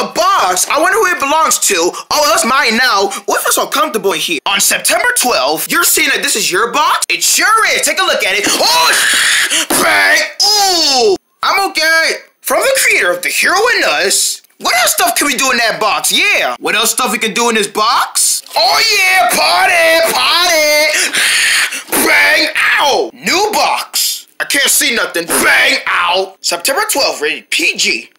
a box. I wonder who it belongs to. Oh, that's mine now. What feels so comfortable in here? On September 12th, you're saying that this is your box? It sure is. Take a look at it. Oh, bang. Ooh. I'm okay. From the creator of The Hero in Us, what else stuff can we do in that box? Yeah. What else stuff we can do in this box? Oh yeah, party, party. Bang, ow. New box. I can't see nothing. Bang, ow. September 12th, rated PG.